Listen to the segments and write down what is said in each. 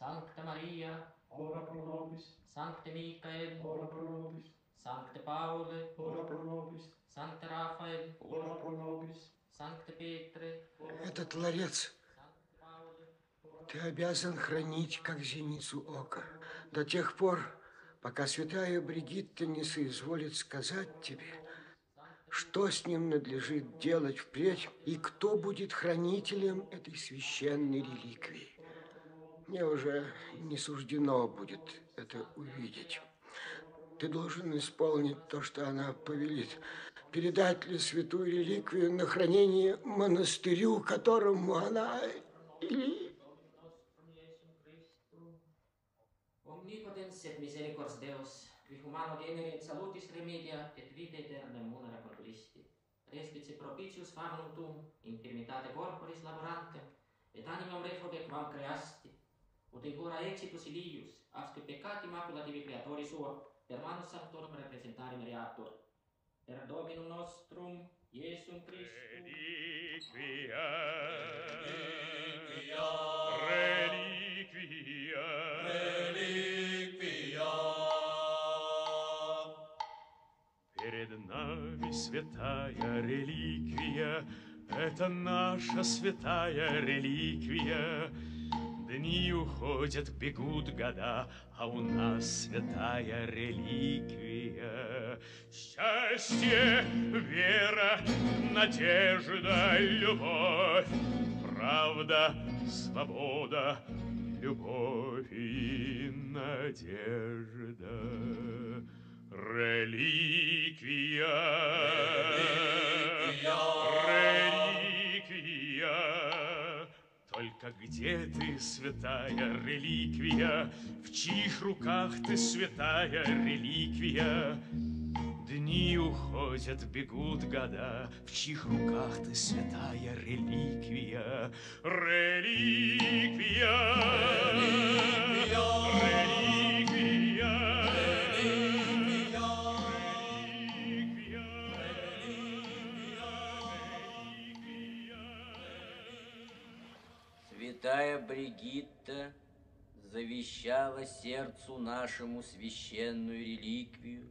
Sancta Maria, ora pro nobis, Sancte Michael, ora pro nobis, Sancte Paul, ora pro nobis, Sancte Raphael, ora pro nobis, Sancte Petre, Этот ларец ты обязан хранить, как зеницу ока, до тех пор, пока святая Бригитта не соизволит сказать тебе, что с ним надлежит делать впредь и кто будет хранителем этой священной реликвии. Мне уже не суждено будет это увидеть. Ты должен исполнить то, что она повелит. Передать ли святую реликвию на хранение монастырю, которому она или... Respice propitius famulum tuum, infirmitate corporis laborantem, et animam refoge quam creasti, ut in cura exitus ilius, absque peccati maculativi creatori suo, per manus sanctorum representare meriatur. Per Dominum nostrum, Iesum Christum, Reliquia. Reliquia. Перед нами святая реликвия, это наша святая реликвия. Дни уходят, бегут года, а у нас святая реликвия. Счастье, вера, надежда, любовь, правда, свобода, любовь и надежда. Реликвия. Реликвия. Только где ты, святая реликвия? В чьих руках ты, святая реликвия? Дни уходят, бегут года, В чьих руках ты, святая реликвия? Реликвия! Реликвия! Святая Бригитта завещала сердцу нашему священную реликвию,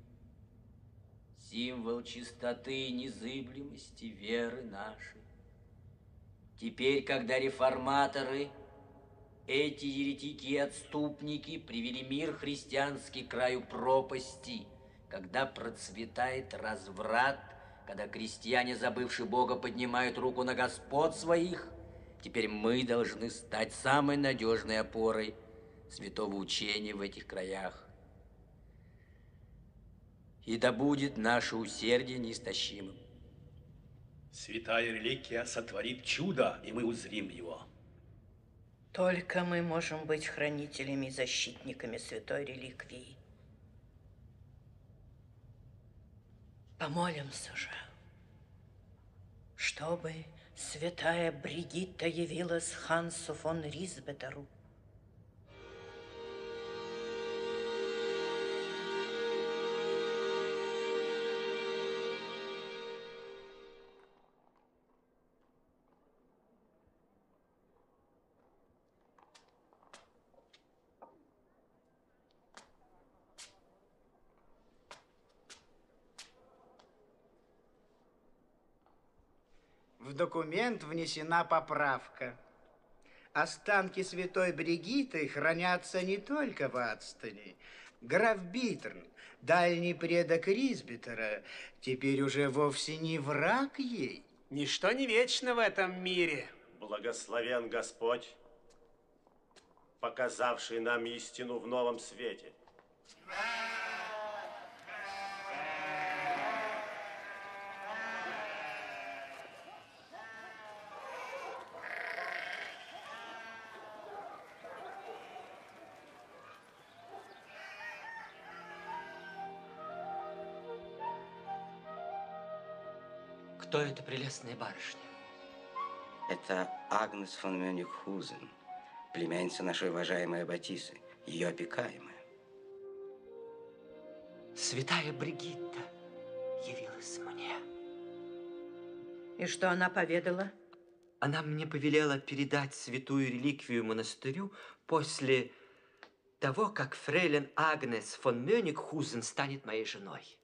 символ чистоты и незыблемости веры нашей. Теперь, когда реформаторы, эти еретики и отступники привели мир христианский к краю пропасти, когда процветает разврат, когда крестьяне, забывшие Бога, поднимают руку на господ своих, теперь мы должны стать самой надежной опорой святого учения в этих краях. И да будет наше усердие неистощимым. Святая реликвия сотворит чудо, и мы узрим его. Только мы можем быть хранителями и защитниками святой реликвии. Помолимся же, чтобы святая Бригитта явилась Хансу фон Ризбетеру. Документ внесена поправка. Останки святой Бригиты хранятся не только в Адстоне. Граф Битерн, дальний предок Ризбитера, теперь уже вовсе не враг ей. Ничто не вечно в этом мире. Благословен Господь, показавший нам истину в новом свете. Кто эта прелестная барышня? Это Агнес фон Мюниххузен, племянница нашей уважаемой Батисы, ее опекаемая. Святая Бригитта явилась мне. И что она поведала? Она мне повелела передать святую реликвию монастырю после того, как фрейлин Агнес фон Мёнигхузен станет моей женой.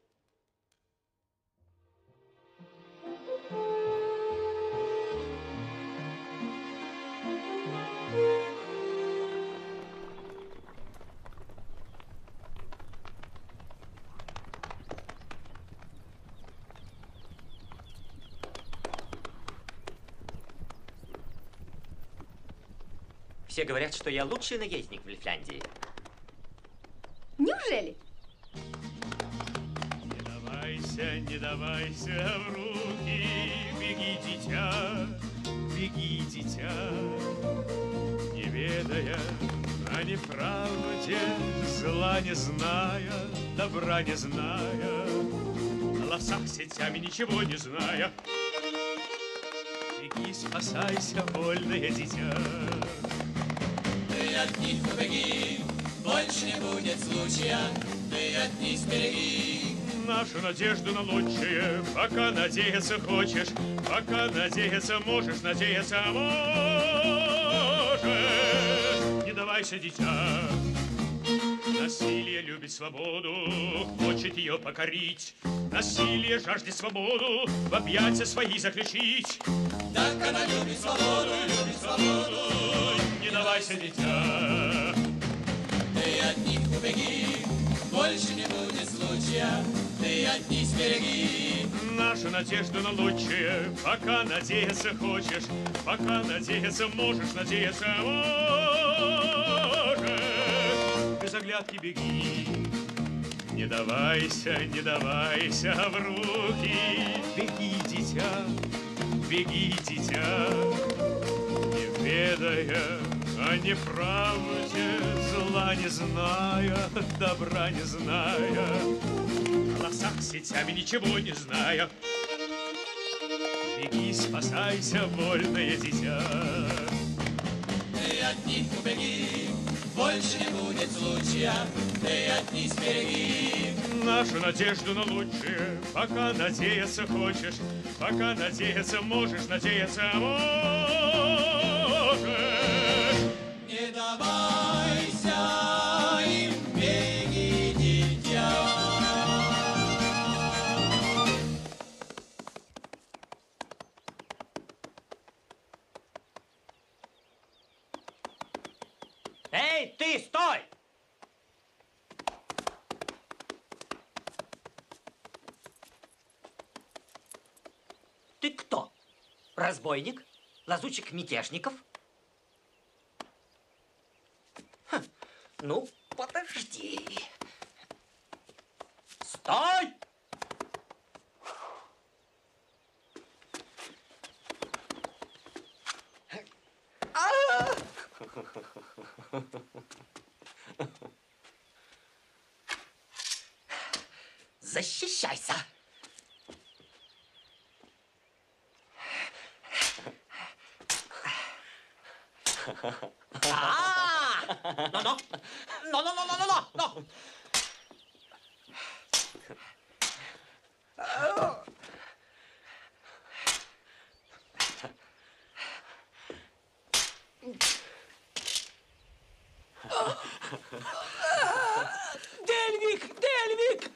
Все говорят, что я лучший наездник в Лифляндии. Неужели? Не давайся, не давайся в руки, беги, дитя, беги, дитя, не ведая о неправде, зла не зная, добра не зная, на лосах сетями ничего не зная. Беги, спасайся, вольное дитя. От них побеги, больше не будет случая, ты от них сбереги. Нашу надежду на лучшее, пока надеяться хочешь, пока надеяться можешь, надеяться можешь. Не давайся, дитя. Насилие любит свободу, хочет ее покорить. Насилие жаждет свободу, в объятия свои заключить. Так она любит свободу, любит свободу. Не давайся, дитя. Ты от них убеги, больше не будет случая, ты от них сбереги. Нашу надежду на лучшее, пока надеяться хочешь, пока надеяться можешь, надеяться можешь. Оглядки беги, не давайся, не давайся в руки. Беги, дитя, беги, дитя, не ведая о неправде, зла не зная, добра не зная, в лосах сетями ничего не зная. Беги, спасайся, вольное дитя. Ты от них убеги, больше не будет случая, ты от них сбереги. Нашу надежду на лучшее, пока надеяться хочешь, пока надеяться можешь, надеяться можешь. Стой! Ты кто? Разбойник? Лазучик мятежников? Хм, Ну, подожди. Стой! А! Защищайся! А! Ну-ну! Ну-ну-ну-ну-ну-ну! Дельвик! Дельвик!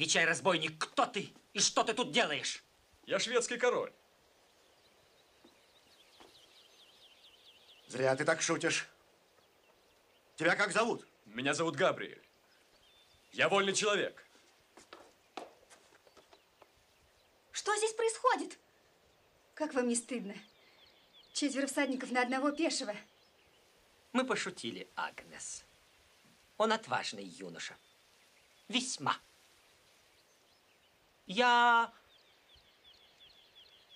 Отвечай, разбойник, кто ты и что ты тут делаешь? Я шведский король. Зря ты так шутишь. Тебя как зовут? Меня зовут Габриэль. Я вольный человек. Что здесь происходит? Как вам не стыдно? Четверо всадников на одного пешего. Мы пошутили, Агнес. Он отважный юноша. Весьма. Я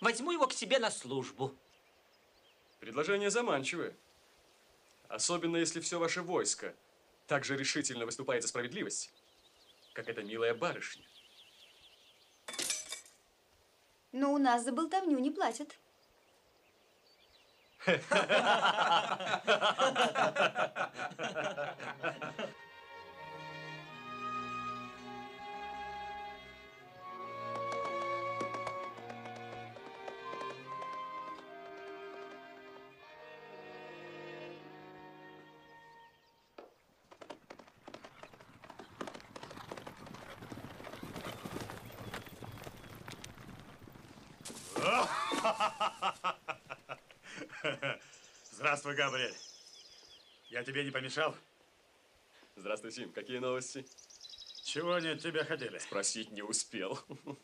возьму его к себе на службу. Предложение заманчивое. Особенно, если все ваше войско так же решительно выступает за справедливость. как эта милая барышня. Но у нас за болтовню не платят. Здравствуй, Габриэль. Я тебе не помешал? Здравствуй, Сим. Какие новости? Чего они от тебя хотели? Спросить не успел.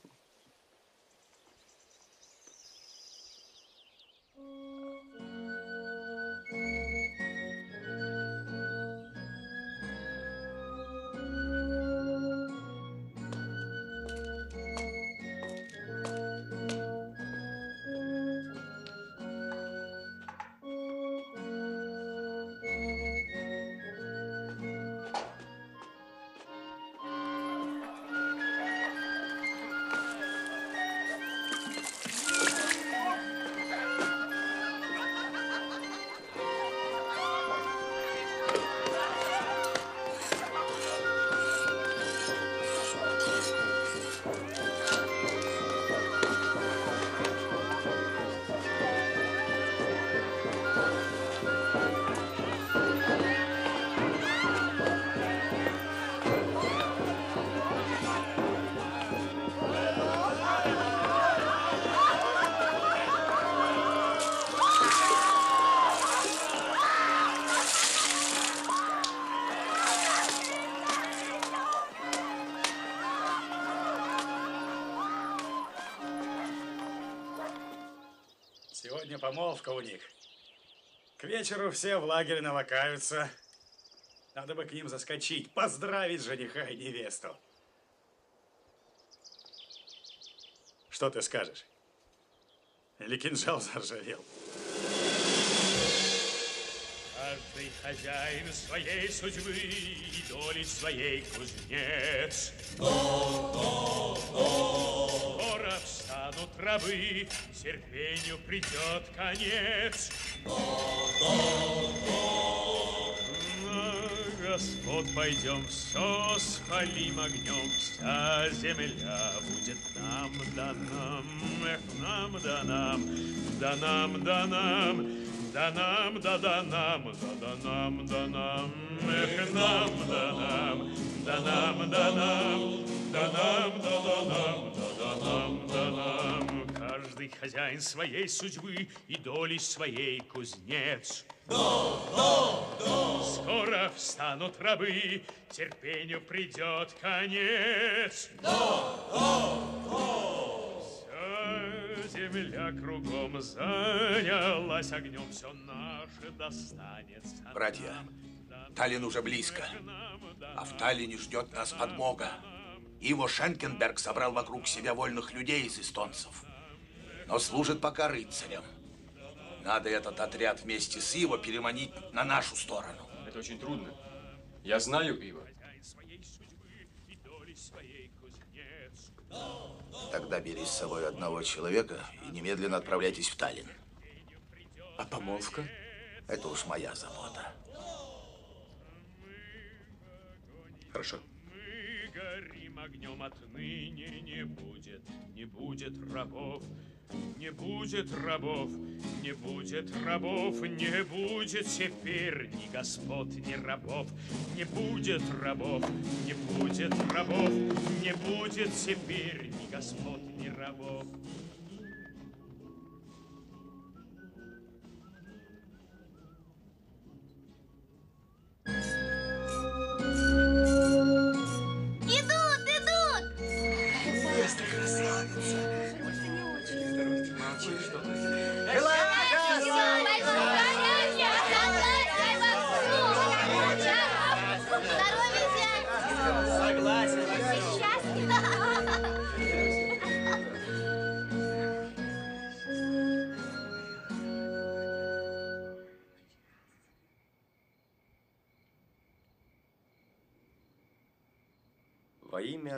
вечеру все в лагере навокаются. Надо бы к ним заскочить, поздравить жениха и невесту. Что ты скажешь? Или кинжал заржавел? Каждый хозяин своей судьбы и доли своей кузнец. Скоро встанут рабы, терпению придет конец. На господ пойдем, все спалим огнем, вся земля будет нам да нам, эх, нам да нам, да нам да нам, да нам да да нам, да да нам да нам, эх, нам да нам, да нам да нам, да нам да да нам, да Каждый хозяин своей судьбы и доли своей кузнец. Скоро встанут рабы, терпению придет конец. Вся земля кругом занялась огнем, все наше достанется. Братья, Таллин уже близко, а в Таллине ждет нас подмога. Иво Шенкенберг собрал вокруг себя вольных людей из эстонцев, но служит пока рыцарем. Надо этот отряд вместе с Иво переманить на нашу сторону. Это очень трудно. Я знаю Ива. Тогда бери с собой одного человека и немедленно отправляйтесь в Таллин. А помолвка? Это уж моя забота. Хорошо. Мы горим огнем отныне не будет, не будет рабов, не будет рабов, не будет рабов, не будет теперь ни господ, ни рабов, не будет рабов, не будет рабов, не будет теперь ни господ, ни рабов.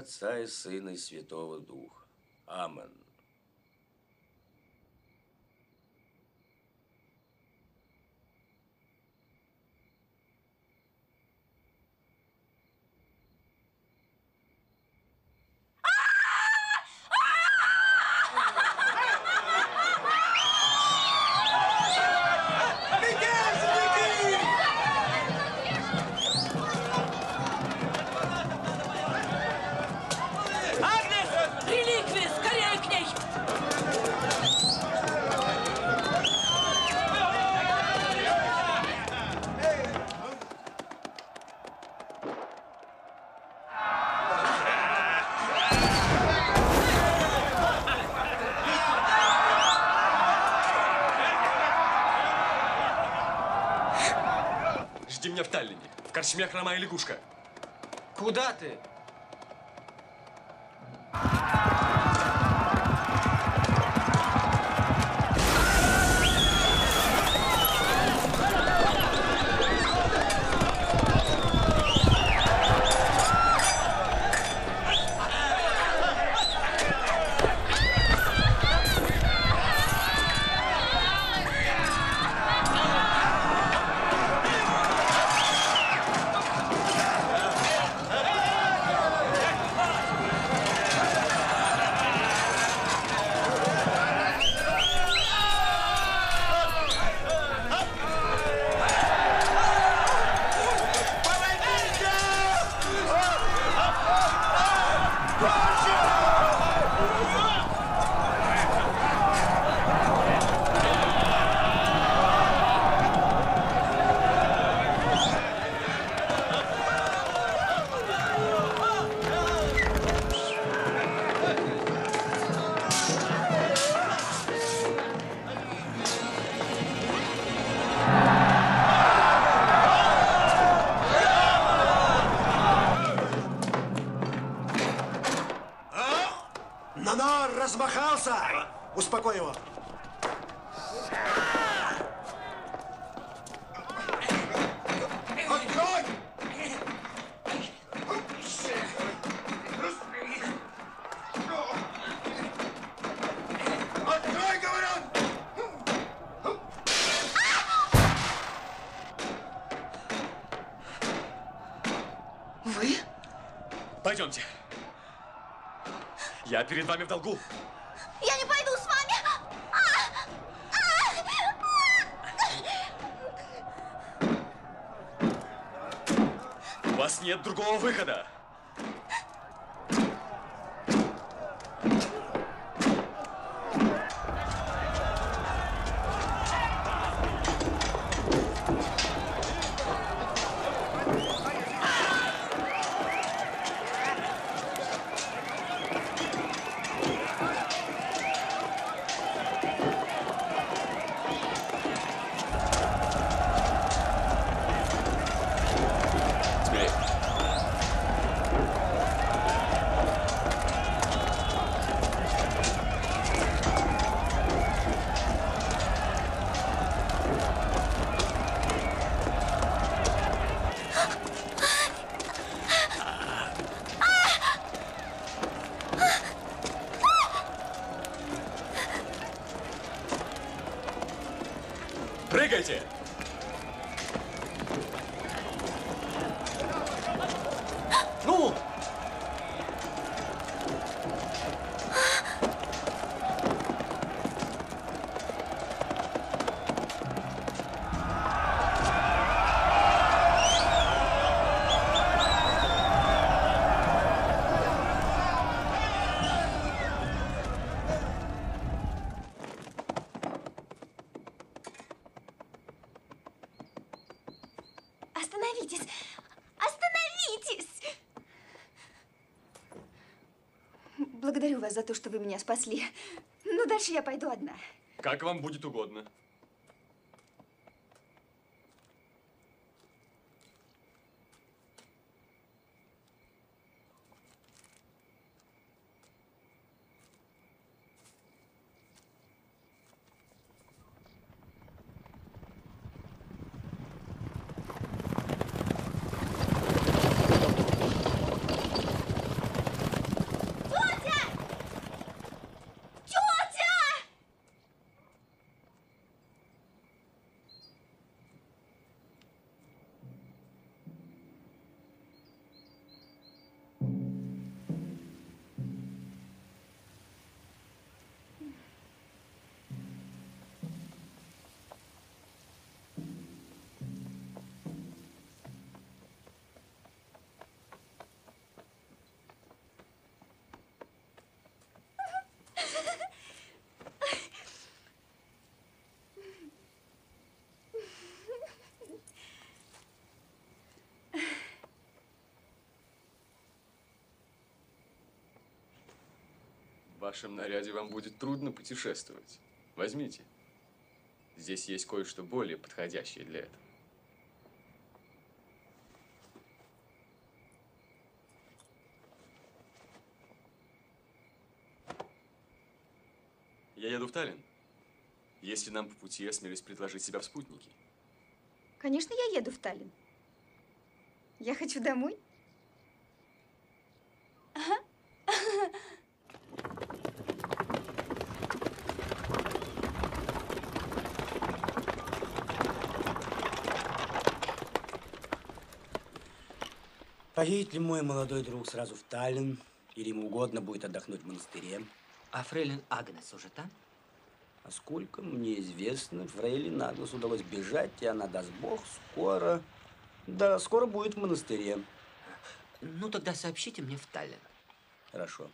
Отца и Сына и Святого Духа. Амен. Корчме хромая лягушка. Куда ты? Перед вами в долгу. Вас за то, что вы меня спасли. Ну, дальше я пойду одна. Как вам будет угодно. Вашем наряде вам будет трудно путешествовать. Возьмите. Здесь есть кое-что более подходящее для этого. Я еду в Таллин. Если нам по пути, осмелюсь предложить себя в спутники. Конечно, я еду в Таллин. Я хочу домой. Поедет ли мой молодой друг сразу в Таллин? Или ему угодно будет отдохнуть в монастыре? А фрейлин Агнес уже там? А сколько мне известно, фрейлин Агнес удалось бежать, и она, даст бог, скоро... Да, скоро будет в монастыре. Ну, тогда сообщите мне в Таллин. Хорошо.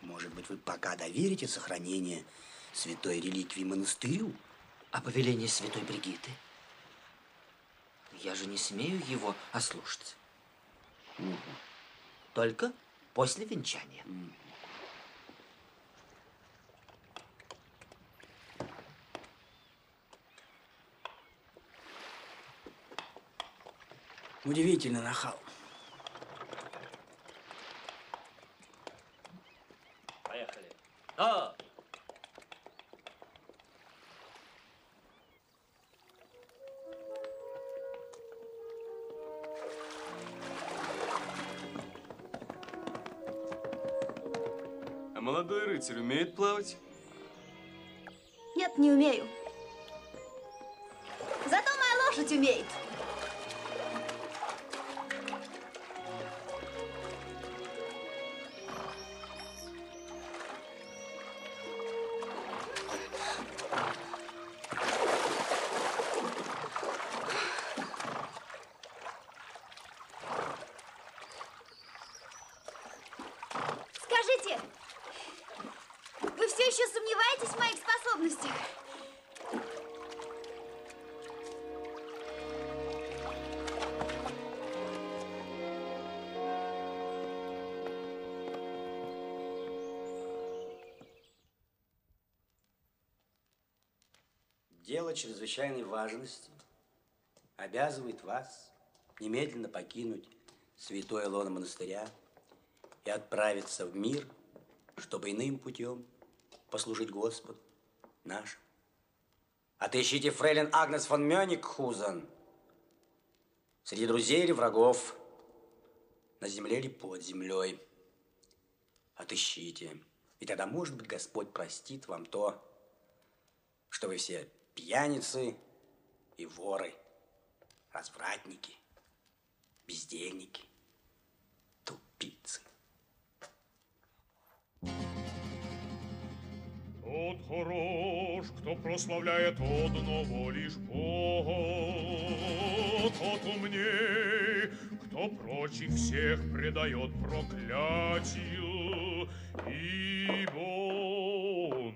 Может быть, вы пока доверите сохранение святой реликвии монастырю? А повеление святой Бригиты? Я же не смею его ослушаться. Угу. Только после венчания. Удивительно, нахал. Поехали. А! Молодой рыцарь умеет плавать? Нет, не умею. Зато моя лошадь умеет. Чрезвычайной важности обязывает вас немедленно покинуть святое лоно монастыря и отправиться в мир, чтобы иным путем послужить Господу нашему. Отыщите фрейлин Агнес фон Мёникхузен среди друзей или врагов, на земле или под землей. Отыщите. И тогда, может быть, Господь простит вам то, что вы все пьяницы и воры, развратники, бездельники, тупицы. Тот хорош, кто прославляет одного лишь Бога, тот умней, кто прочих всех предает проклятию, ибо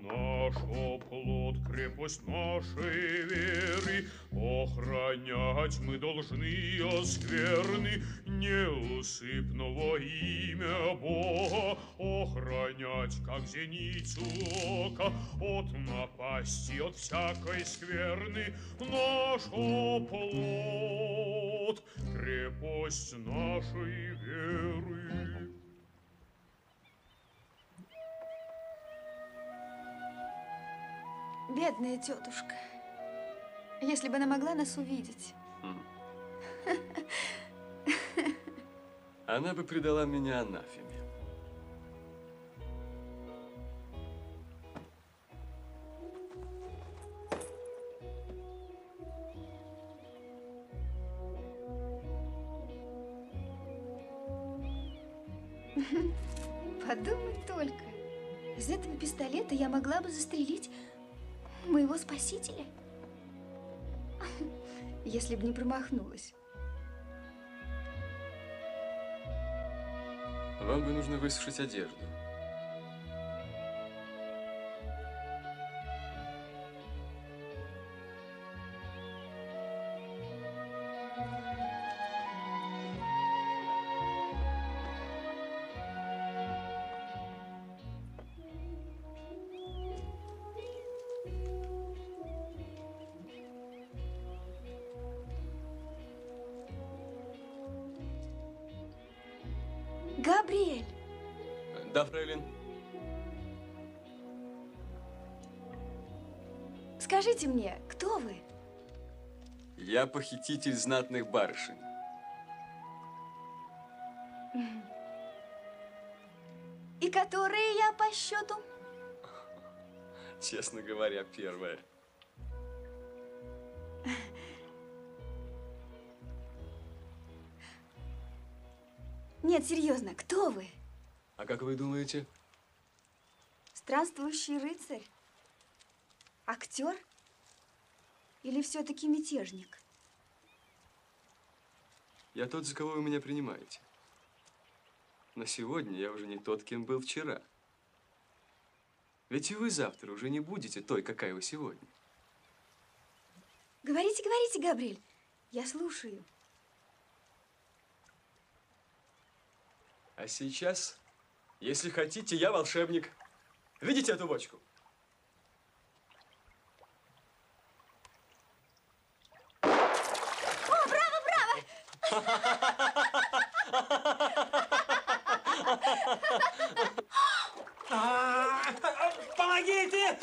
наш оплот, крепость нашей веры, охранять мы должны оскверны неусыпного имя Бога, охранять, как зеницу ока, от напасти, от всякой скверны, наш оплот, крепость нашей веры. Бедная тетушка. Если бы она могла нас увидеть. Она бы предала меня анафеме. Подумать только. Из этого пистолета я могла бы застрелить моего спасителя. Если бы не промахнулась. Вам бы нужно высушить одежду. Скажите мне, кто вы? Я похититель знатных барышень. И которые я по счету? Честно говоря, первая. Нет, серьезно, кто вы? А как вы думаете? Странствующий рыцарь? Актер? Или все-таки мятежник? Я тот, за кого вы меня принимаете. Но сегодня я уже не тот, кем был вчера. Ведь и вы завтра уже не будете той, какая вы сегодня. Говорите, говорите, Габриэль. Я слушаю. А сейчас, если хотите, я волшебник. Видите эту бочку? О, браво, Помогите!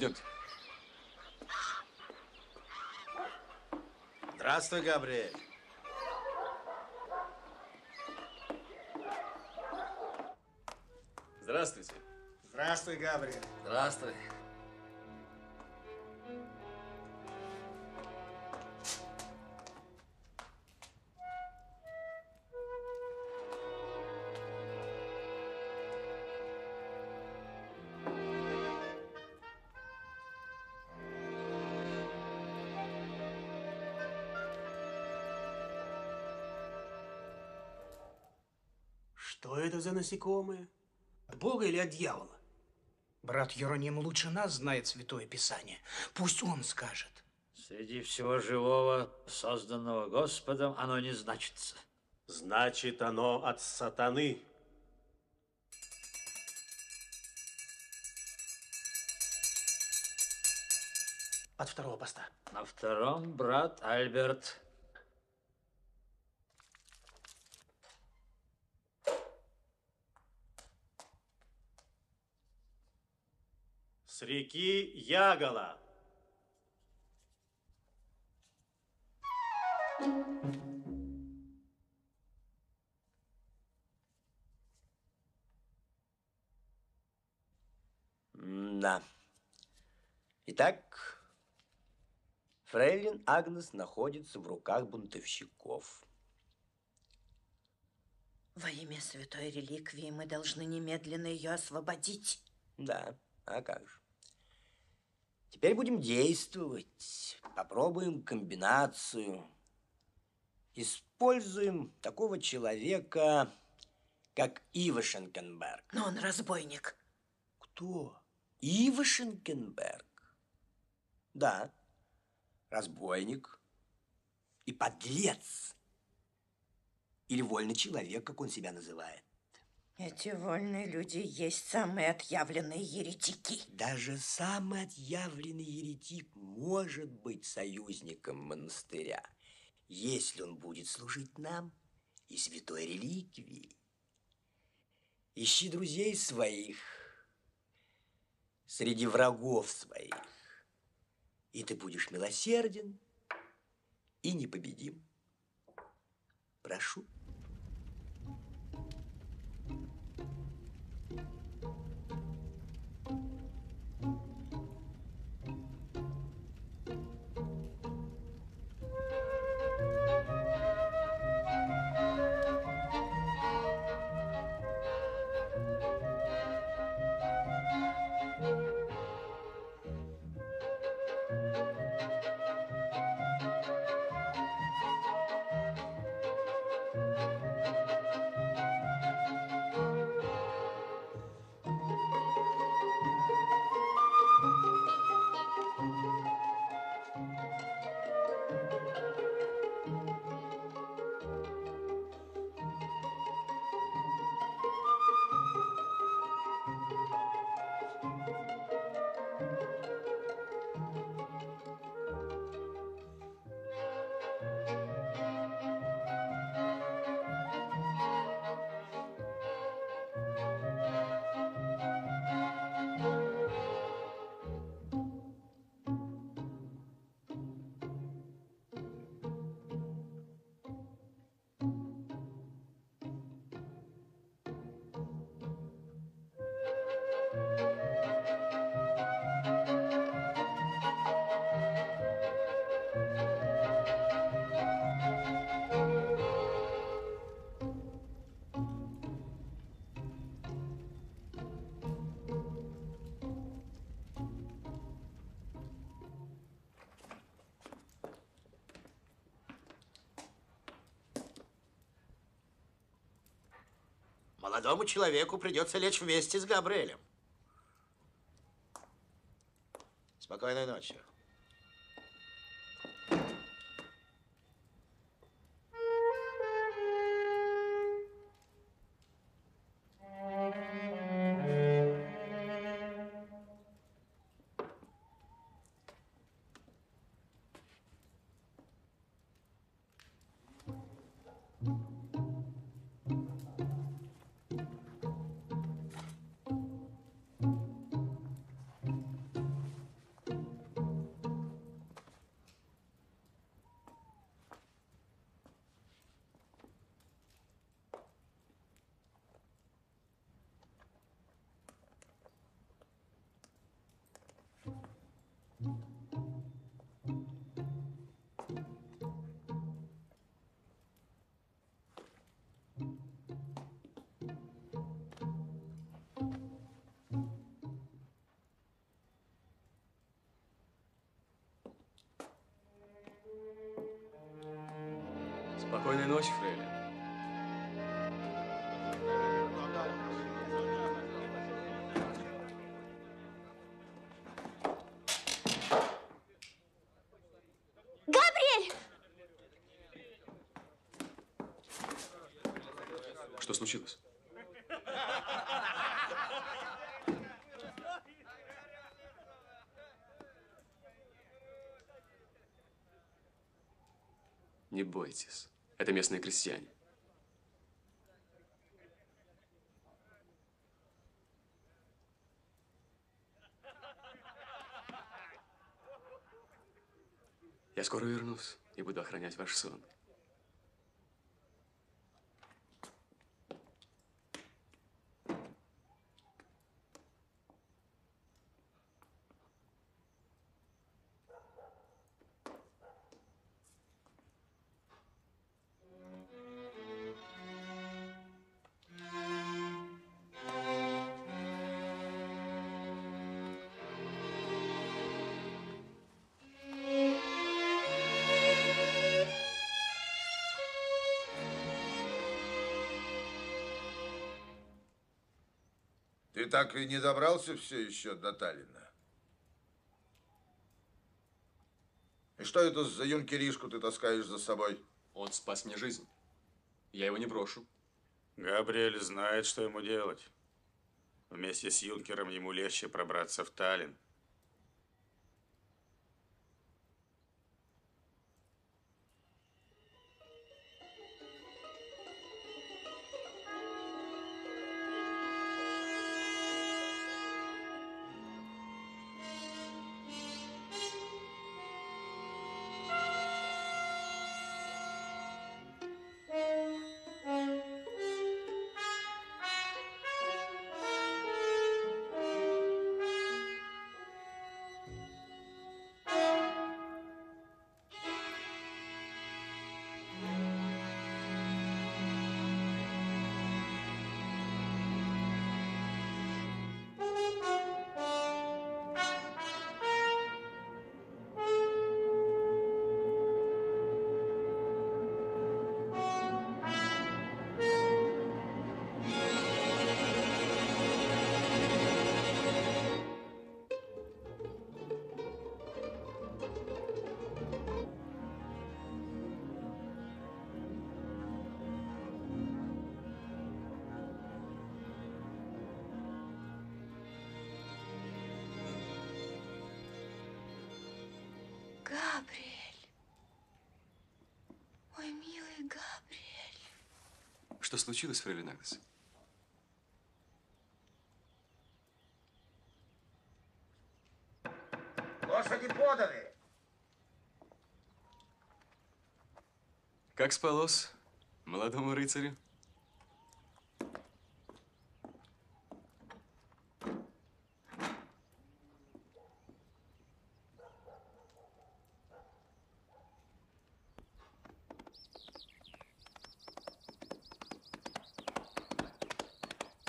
Пойдемте. Здравствуй, Габриэль. Здравствуйте. Здравствуй, Габриэль. Здравствуй. За насекомые? От Бога или от дьявола? Брат Ероним лучше нас знает Святое Писание. Пусть он скажет. Среди всего живого, созданного Господом, оно не значится. Значит, оно от сатаны. От второго поста. На втором брат Альберт. С реки Ягола. Да. Итак, фрейлин Агнес находится в руках бунтовщиков. Во имя святой реликвии мы должны немедленно ее освободить. Да, а как же. Теперь будем действовать. Попробуем комбинацию. Используем такого человека, как Ива Шенкенберг. Но он разбойник. Кто? Ива Шенкенберг. Да, разбойник и подлец. Или вольный человек, как он себя называет. Эти вольные люди есть самые отъявленные еретики. Даже самый отъявленный еретик может быть союзником монастыря, если он будет служить нам и святой реликвии. Ищи друзей своих среди врагов своих, и ты будешь милосерден и непобедим. Прошу. Молодому человеку придется лечь вместе с Габриэлем. Спокойной ночи. Не бойтесь. Это местные крестьяне. Я скоро вернусь и буду охранять ваш сон. Так и не добрался все еще до Таллина? И что это за юнкеришку ты таскаешь за собой? Он спас мне жизнь. Я его не брошу. Габриэль знает, что ему делать. Вместе с юнкером ему легче пробраться в Таллин. Случилось, фрейлин Агнес? Лошади поданы. Как спалось молодому рыцарю?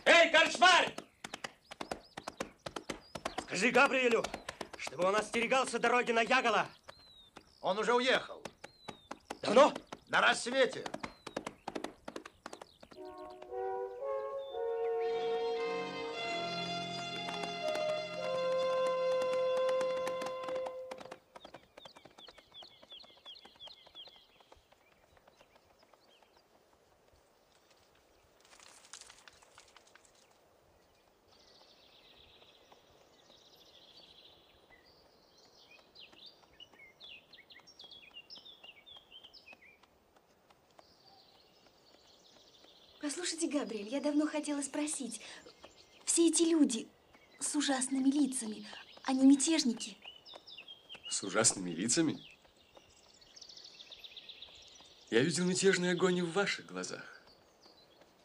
Эй, корчмарь! Скажи Габриэлю, чтобы он остерегался дороги на Ягола. Он уже уехал. Давно? На рассвете. Послушайте, Габриэль, я давно хотела спросить. Все эти люди с ужасными лицами, они мятежники? С ужасными лицами? Я видел мятежный огонь и в ваших глазах.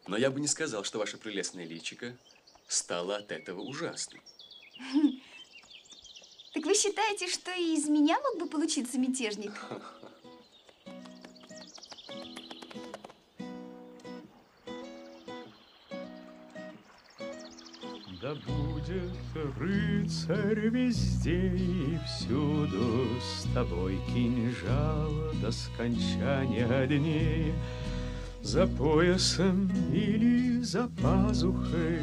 Но я бы не сказал, что ваше прелестное личико стало от этого ужасным. Так вы считаете, что и из меня мог бы получиться мятежник? будет рыцарь везде и всюду С тобой кинжал до скончания дней. За поясом или за пазухой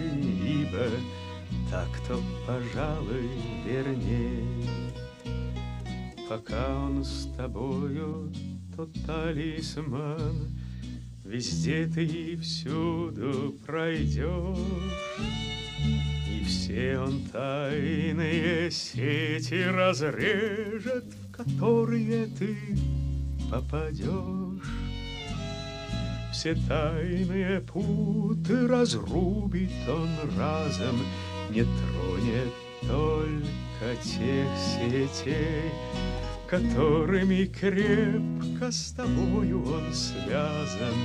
Ибо так-то, пожалуй, верней Пока он с тобою, то талисман Везде ты и всюду пройдешь все он тайные сети разрежет, в которые ты попадешь. Все тайные путы разрубит он разом, не тронет только тех сетей, которыми крепко с тобою он связан,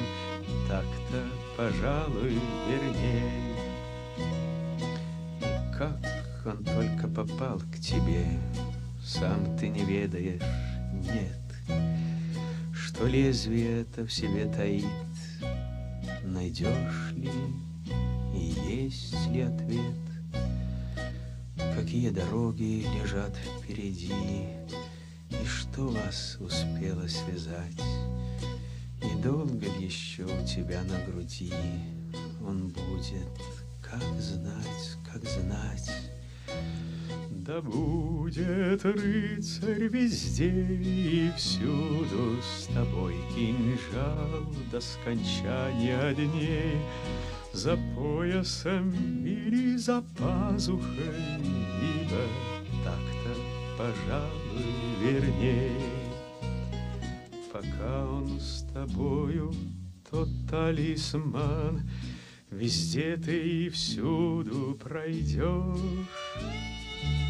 так-то, пожалуй, верней как он только попал к тебе, сам ты не ведаешь, нет, что лезвие это в себе таит. Найдешь ли и есть ли ответ? Какие дороги лежат впереди, и что вас успело связать? И долго еще у тебя на груди он будет, как знать, как знать. Да будет рыцарь везде и всюду С тобой кинжал до скончания дней За поясом или за пазухой Ибо так-то, пожалуй, верней Пока он с тобою, тот талисман Везде ты и всюду пройдешь,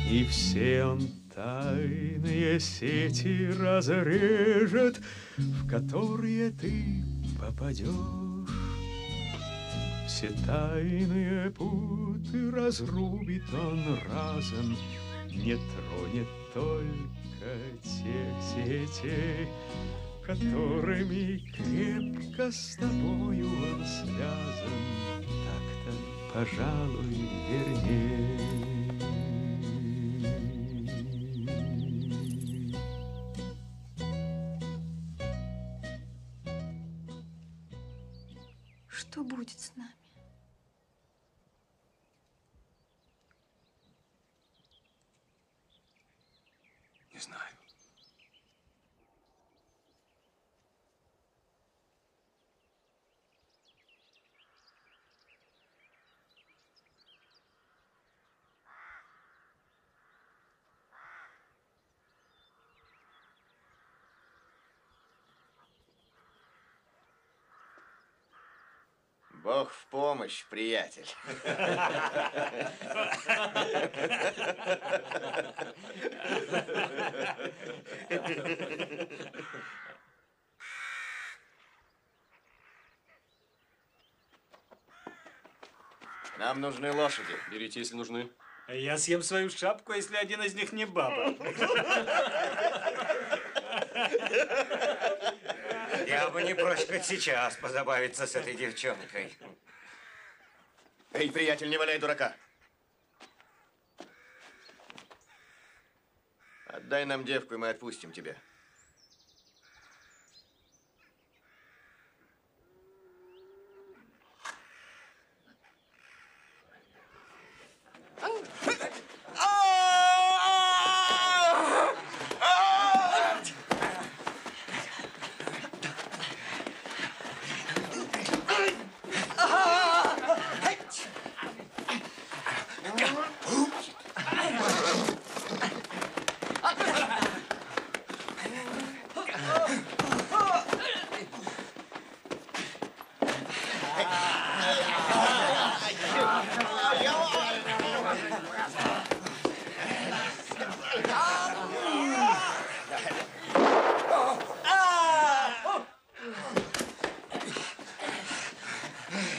И все он тайные сети разрежет, В которые ты попадешь. Все тайные путы разрубит он разом, Не тронет только тех сетей, которыми крепко с тобою он связан, так-то, пожалуй, вернее. Бог в помощь, приятель. Нам нужны лошади. Берите, если нужны. Я съем свою шапку, если один из них не баба. Я бы не прочь хоть сейчас позабавиться с этой девчонкой. Эй, приятель, не валяй дурака. Отдай нам девку, и мы отпустим тебя.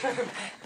はい。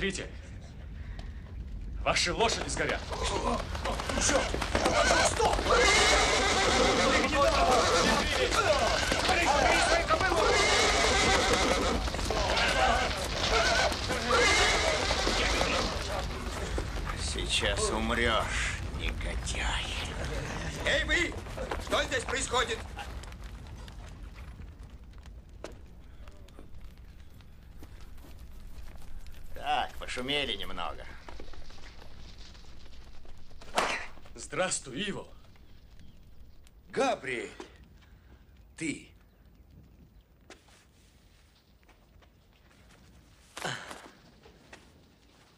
Смотрите, ваши лошади сгорят. Что? Что? Сейчас умрешь, негодяй. Эй, вы! Что здесь происходит? Здравствуй, Иво. Габриэль, ты.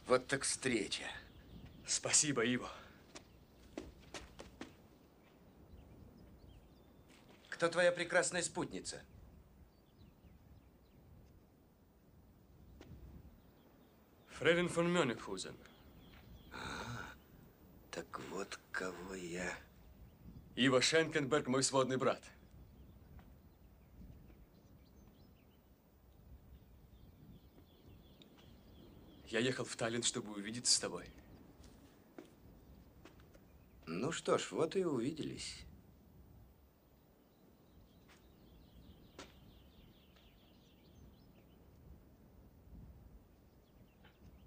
Вот так встреча. Спасибо, Иво. Кто твоя прекрасная спутница? Фрейлин фон Мёниххузен. Так вот кого я... Иво Шенкенберг, мой сводный брат. Я ехал в Таллин, чтобы увидеться с тобой. Ну что ж, вот и увиделись.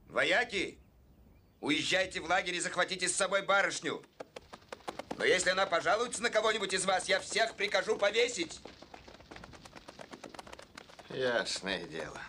Вояки, уезжайте в лагерь и захватите с собой барышню. Но если она пожалуется на кого-нибудь из вас, я всех прикажу повесить. Ясное дело.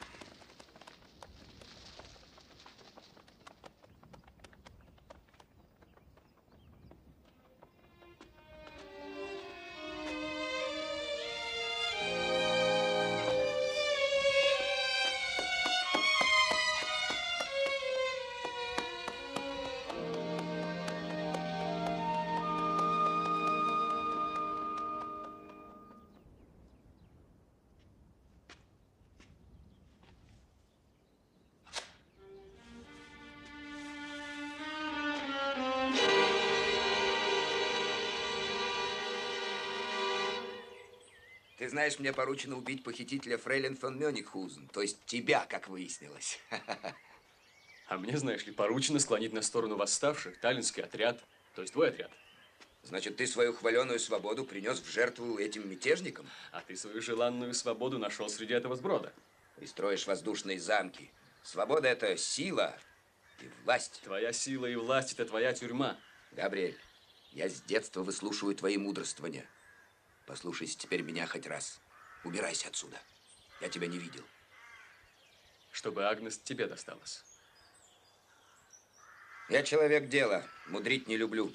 Ты знаешь, мне поручено убить похитителя Фрейлин фон Мёниххузен, то есть тебя, как выяснилось. А мне, знаешь ли, поручено склонить на сторону восставших таллинский отряд, то есть твой отряд. Значит, ты свою хваленую свободу принес в жертву этим мятежникам? А ты свою желанную свободу нашел среди этого сброда. И строишь воздушные замки. Свобода – это сила и власть. Твоя сила и власть – это твоя тюрьма. Габриэль, я с детства выслушиваю твои мудрствования. Послушайся теперь меня хоть раз. Убирайся отсюда. Я тебя не видел. Чтобы Агнес тебе досталась. Я человек дела, мудрить не люблю.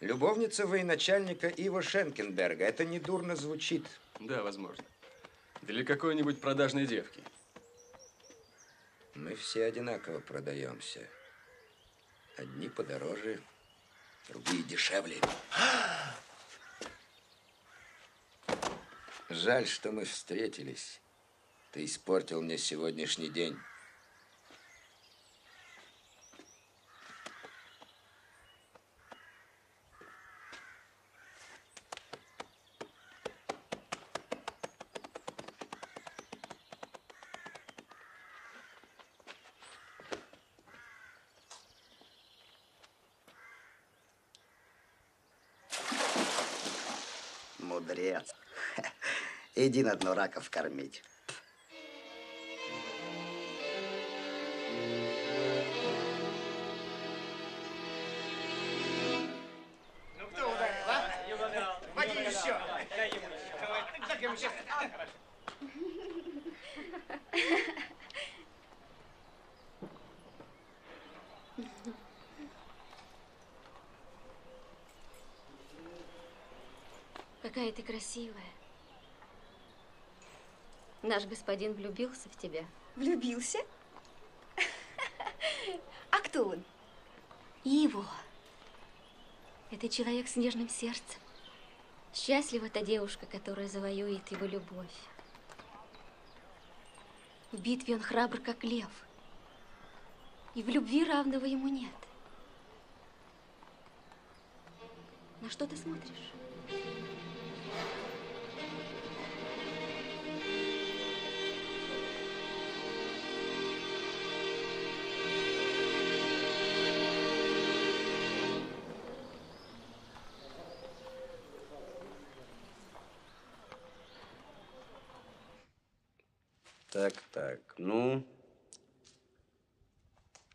Любовница военачальника Ива Шенкенберга. Это недурно звучит. Да, возможно. Для какой-нибудь продажной девки. Мы все одинаково продаемся. Одни подороже, другие дешевле. Жаль, что мы встретились. Ты испортил мне сегодняшний день. Иди на дно раков кормить. Ну кто ударил, а? Води еще. Дай ему сейчас. Какая ты красивая. Наш господин влюбился в тебя. Влюбился? А кто он? Его. Это человек с нежным сердцем. Счастлива та девушка, которая завоюет его любовь. В битве он храбр, как лев. И в любви равного ему нет. На что ты смотришь? Ну,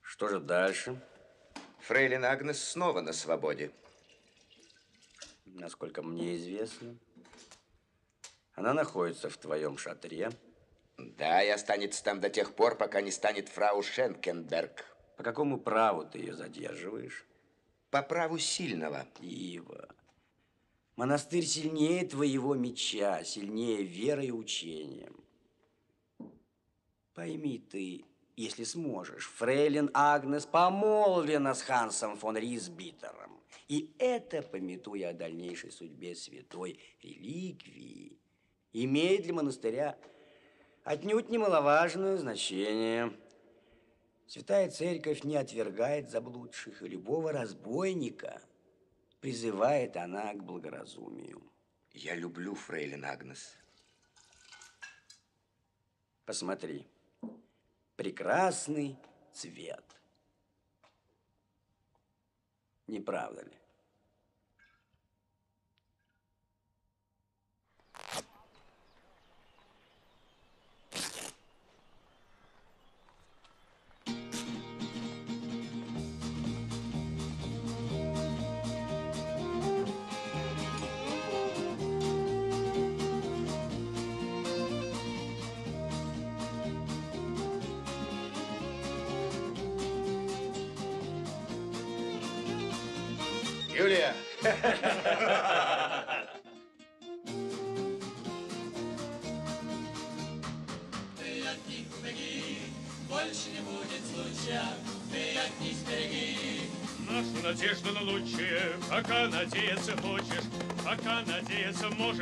что же дальше? Фрейлин Агнес снова на свободе. Насколько мне известно, она находится в твоем шатре. Да, и останется там до тех пор, пока не станет фрау Шенкенберг. По какому праву ты ее задерживаешь? По праву сильного. Ива, монастырь сильнее твоего меча, сильнее верой и учением. Пойми ты, если сможешь, фрейлин Агнес помолвлена с Хансом фон Рисбитером. И это, пометуя о дальнейшей судьбе святой реликвии, имеет для монастыря отнюдь немаловажное значение. Святая Церковь не отвергает заблудших, и любого разбойника призывает она к благоразумию. Я люблю фрейлин Агнес. Посмотри. Прекрасный цвет. Не правда ли?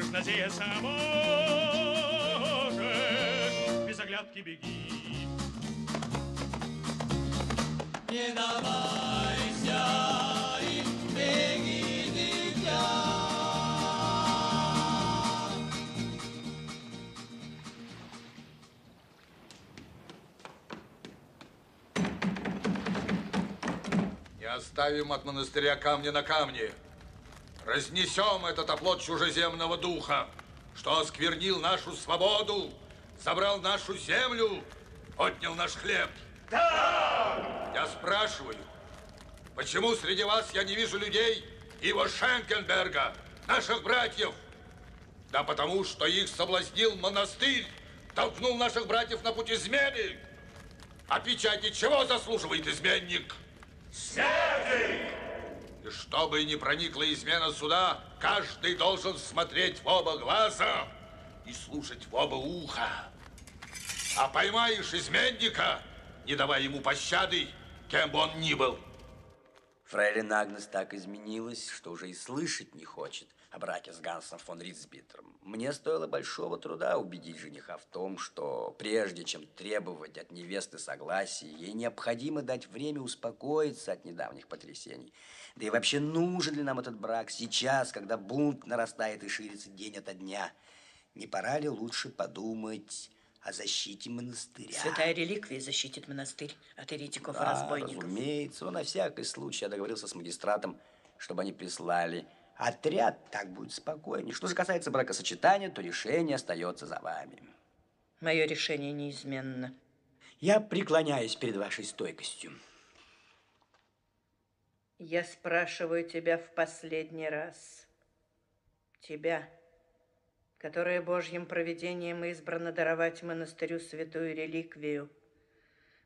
Можешь, надеяться можешь. Без оглядки беги. Не давайся и беги, дитя. Не оставим от монастыря камня на камне. Разнесем этот оплот чужеземного духа, что осквернил нашу свободу, забрал нашу землю, отнял наш хлеб. Да! Я спрашиваю, почему среди вас я не вижу людей Ива Шенкенберга, наших братьев? Да потому, что их соблазнил монастырь, толкнул наших братьев на путь измены. А печати чего заслуживает изменник? Смерти! И чтобы не проникла измена суда, каждый должен смотреть в оба глаза и слушать в оба уха. А поймаешь изменника, не давай ему пощады, кем бы он ни был. Фрейлин Агнес так изменилась, что уже и слышать не хочет о браке с Гансом фон Ритцбитером. Мне стоило большого труда убедить жениха в том, что прежде чем требовать от невесты согласия, ей необходимо дать время успокоиться от недавних потрясений. Да и вообще нужен ли нам этот брак сейчас, когда бунт нарастает и ширится день ото дня? Не пора ли лучше подумать о защите монастыря? Святая реликвия защитит монастырь от еретиков и Да, разбойников. разумеется, но на всякий случай я договорился с магистратом, чтобы они прислали отряд, так будет спокойнее. Что же касается бракосочетания, то решение остается за вами. Мое решение неизменно. Я преклоняюсь перед вашей стойкостью. Я спрашиваю тебя в последний раз. Тебя, которое Божьим провидением избрано даровать монастырю святую реликвию,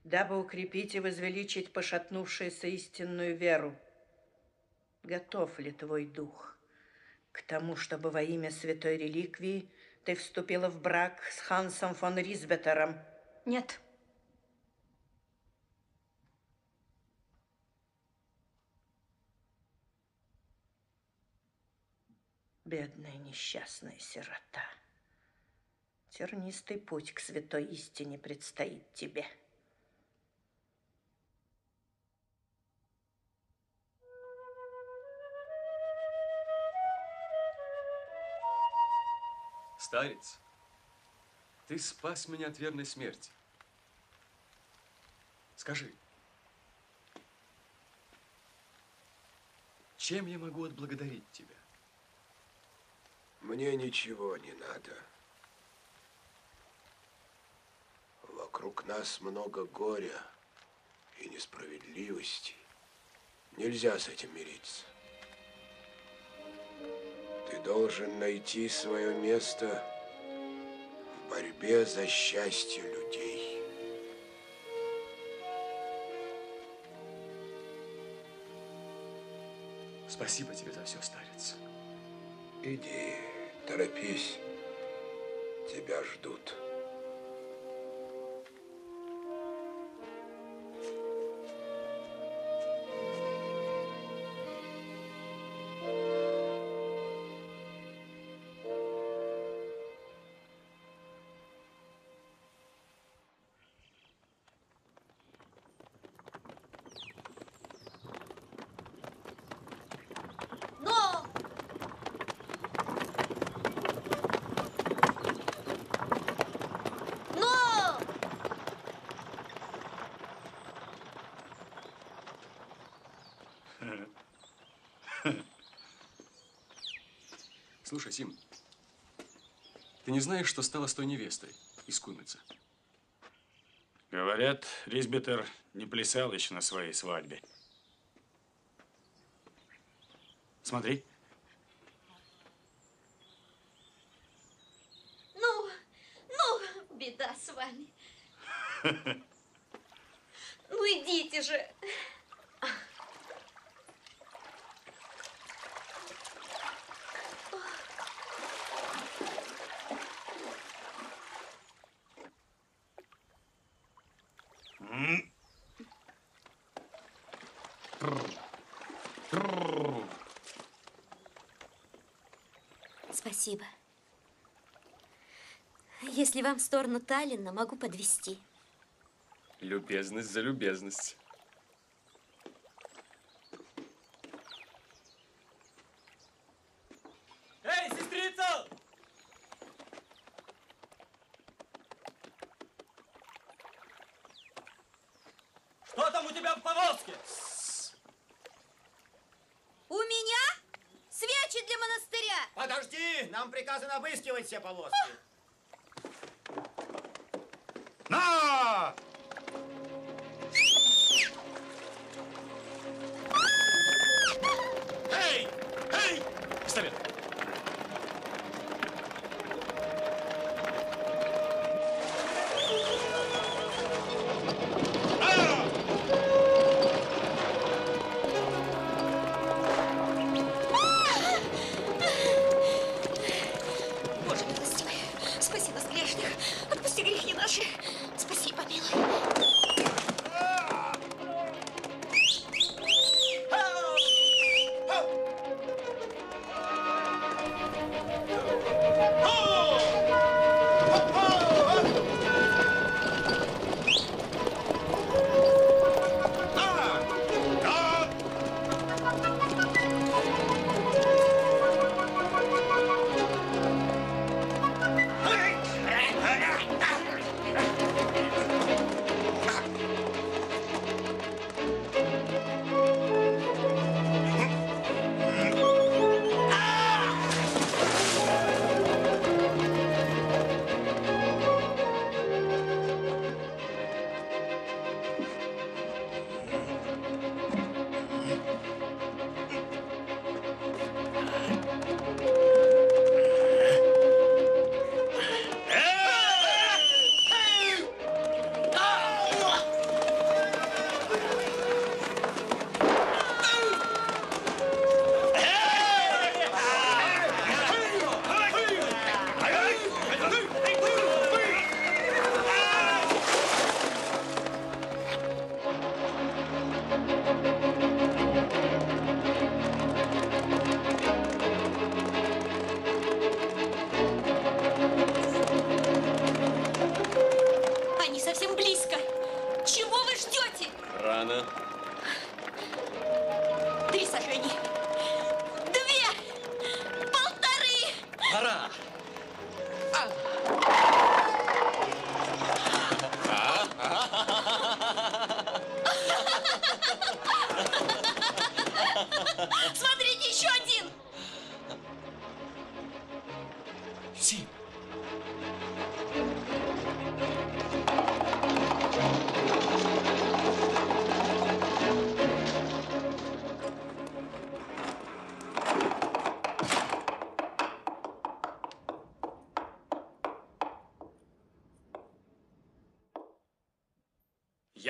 дабы укрепить и возвеличить пошатнувшуюся истинную веру. Готов ли твой дух к тому, чтобы во имя святой реликвии ты вступила в брак с Хансом фон Ризбетером? Нет. Бедная несчастная сирота. Тернистый путь к святой истине предстоит тебе. Старец, ты спас меня от верной смерти. Скажи, чем я могу отблагодарить тебя? Мне ничего не надо. Вокруг нас много горя и несправедливости. Нельзя с этим мириться. Ты должен найти свое место в борьбе за счастье людей. Спасибо тебе за все, старец. Иди, торопись. Тебя ждут. Слушай, Сим, ты не знаешь, что стало с той невестой из Кумица? Говорят, Ризбетер не плясал еще на своей свадьбе. Смотри. Ну, ну, беда с вами. Ну, идите же. Спасибо. Если вам в сторону Таллина, могу подвести. Любезность за любезность. Эй, сестрица! Что там у тебя в повозке? У меня свечи для монастыря. Подожди, нам приказано обыскивать все повозки. Пистолет!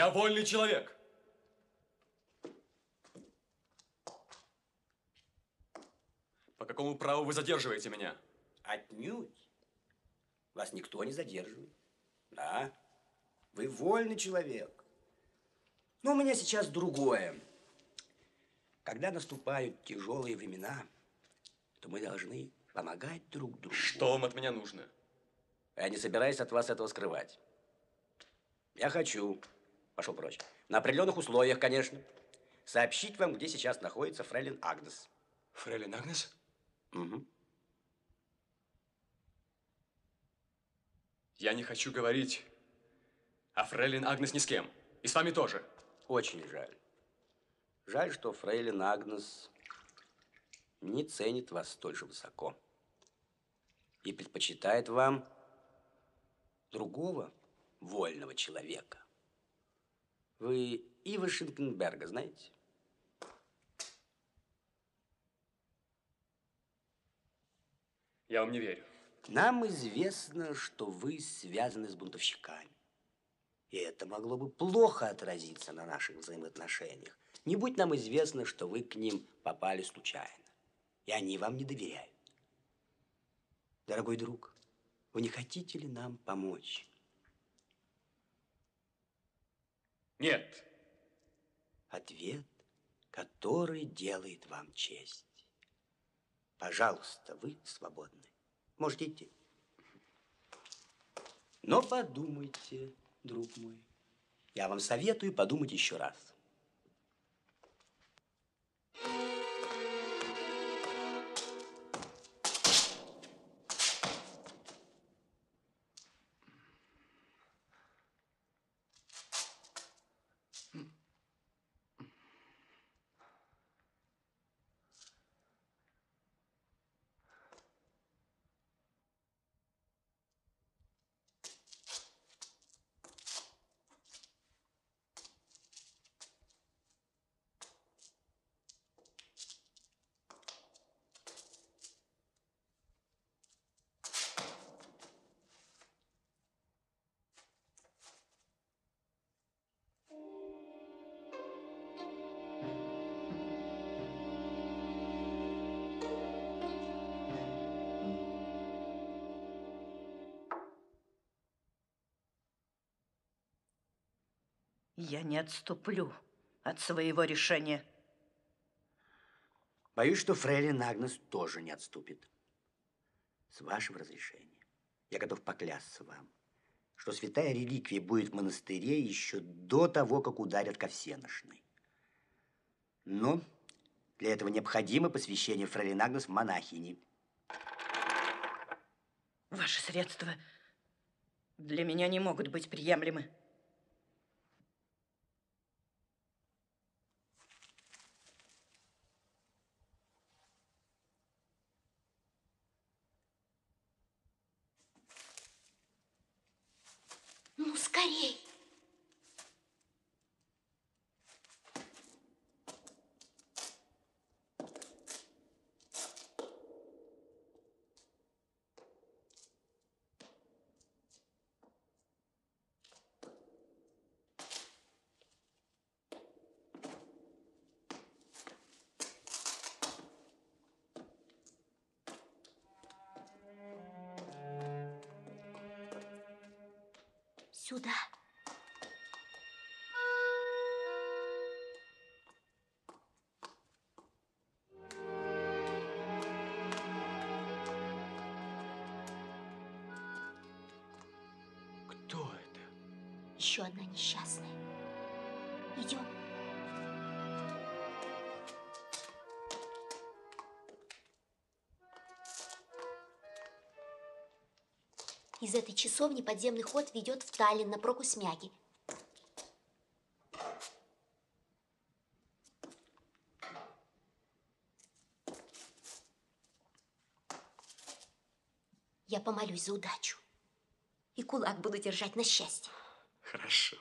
Я вольный человек. По какому праву вы задерживаете меня? Отнюдь. Вас никто не задерживает. Да, вы вольный человек. Но у меня сейчас другое. Когда наступают тяжелые времена, то мы должны помогать друг другу. Что вам от меня нужно? Я не собираюсь от вас этого скрывать. Я хочу, пошел прочь, на определенных условиях, конечно, сообщить вам, где сейчас находится фрейлин Агнес. Фрейлин Агнес? Угу. Я не хочу говорить о фрейлин Агнес ни с кем. И с вами тоже. Очень жаль. Жаль, что фрейлин Агнес не ценит вас столь же высоко и предпочитает вам другого вольного человека. Вы Ива Шинкенберга знаете? Я вам не верю. Нам известно, что вы связаны с бунтовщиками. И это могло бы плохо отразиться на наших взаимоотношениях. Не будь нам известно, что вы к ним попали случайно. И они вам не доверяют. Дорогой друг, вы не хотите ли нам помочь? Нет. Ответ, который делает вам честь. Пожалуйста, вы свободны. Можете идти. Но подумайте, друг мой. Я вам советую подумать еще раз. Я не отступлю от своего решения. Боюсь, что фрейлин Агнес тоже не отступит. С вашего разрешения. Я готов поклясться вам, что святая реликвия будет в монастыре еще до того, как ударят ко всеношной. Но для этого необходимо посвящение фрейлин Агнес в монахини. Ваши средства для меня не могут быть приемлемы. Из этой часовни подземный ход ведет в Таллин на Прокусмяги. Я помолюсь за удачу. И кулак буду держать на счастье. Хорошо.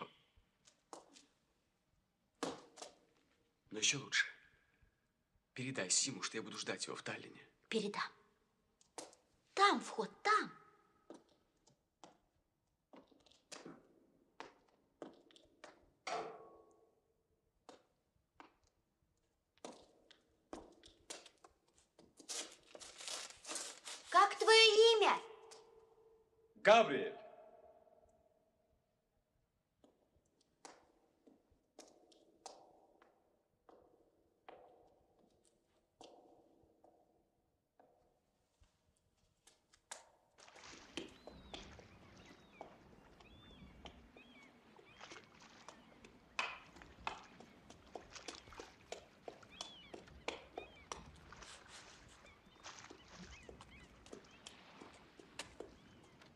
Но еще лучше. Передай Симу, что я буду ждать его в Таллине. Передам. Там вход, там. Как твое имя? Габриэль!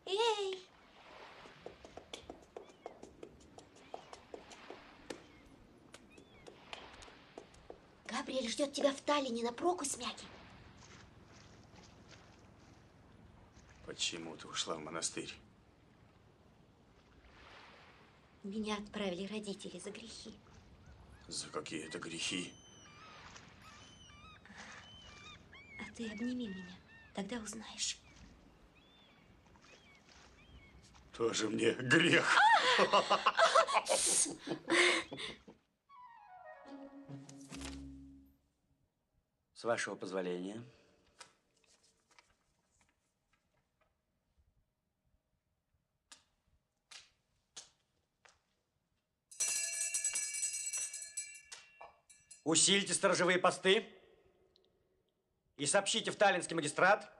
Эй! Габриэль ждет тебя в Таллине на Прокусмяге. Почему ты ушла в монастырь? Меня отправили родители за грехи. За какие это грехи? А ты обними меня, тогда узнаешь. Тоже мне грех. С вашего позволения. Усильте сторожевые посты и сообщите в Таллинский магистрат,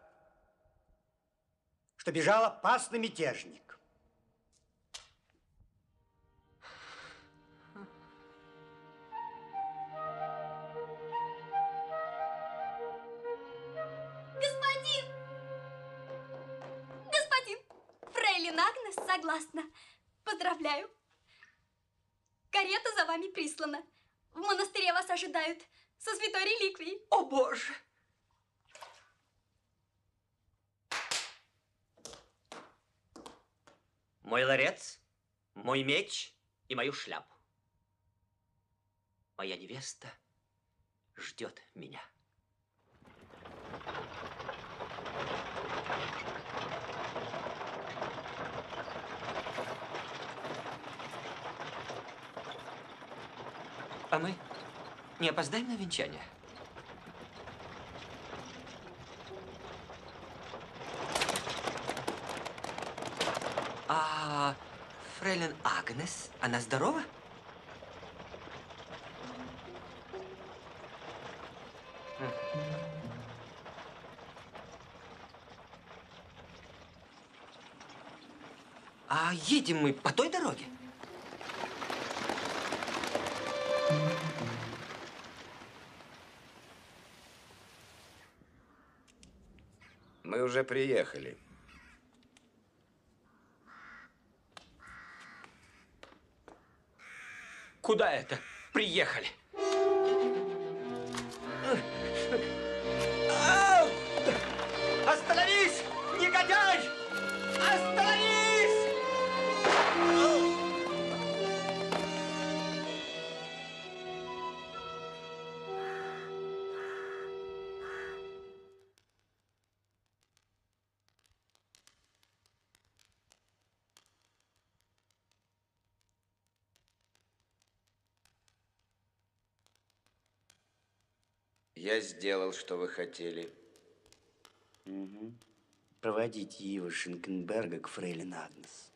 что бежал опасный мятежник. Согласна. Поздравляю. Карета за вами прислана. В монастыре вас ожидают со святой реликвией. О, Боже! Мой ларец, мой меч и мою шляпу. Моя невеста ждет меня. А мы не опоздаем на венчание? А фрейлин Агнес, она здорова? А едем мы по той дороге? Уже приехали. Куда это? Приехали. Я сделал, что вы хотели. Угу. Проводите Ива Шинкенберга к фрейлин Агнес.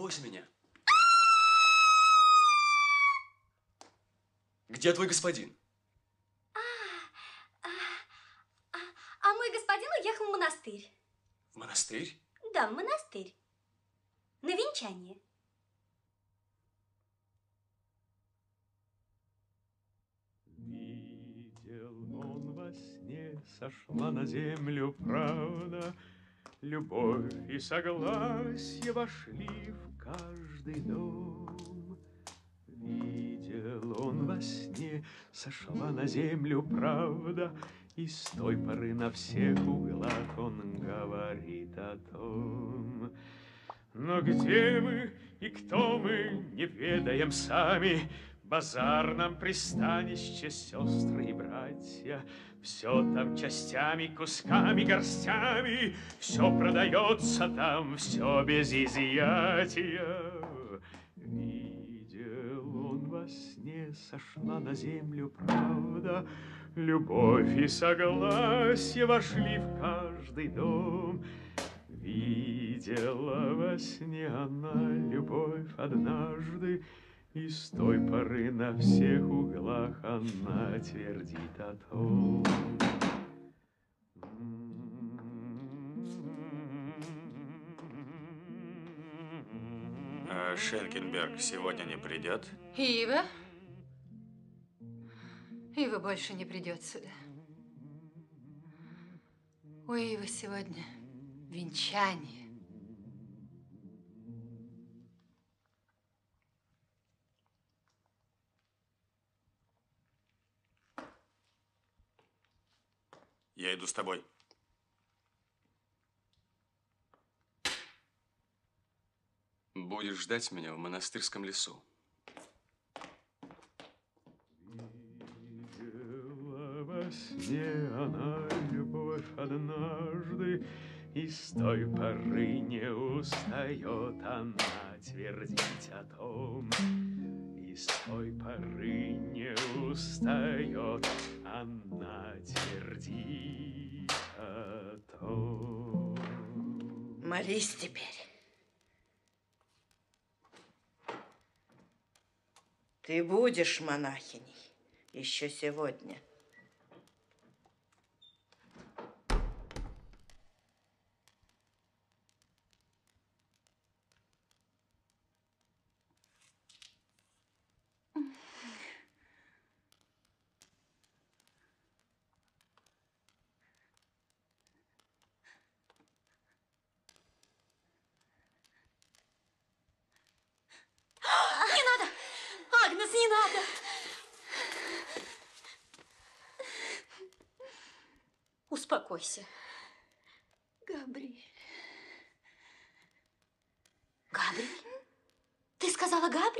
Бойся меня. Где твой господин? А мой господин уехал в монастырь. В монастырь? Да, в монастырь. На венчание. Видел он во сне, сошла на землю правда, Любовь и согласие вошли в каждый дом. Видел он во сне, сошла на землю правда, И с той поры на всех углах он говорит о том. Но где мы и кто мы, не ведаем сами, Базарном пристанище сестры и братья, Все там частями, кусками, горстями, Все продается там, все без изъятия. Видел он во сне, сошла на землю правда, Любовь и согласие вошли в каждый дом. Видела во сне она любовь однажды, И с той поры на всех углах она твердит о том. А Шенкенберг сегодня не придет? Ива? Ива больше не придет сюда. У Ивы сегодня венчание. Я иду с тобой. Будешь ждать меня в монастырском лесу. Видела во сне она любовь однажды, И с той поры не устает она твердить о том. С той поры не устает она твердить о том. Молись теперь. Ты будешь монахиней еще сегодня. Не надо! Агнес, не надо! Успокойся. Габриэль. Габриэль? Ты сказала Габриэль?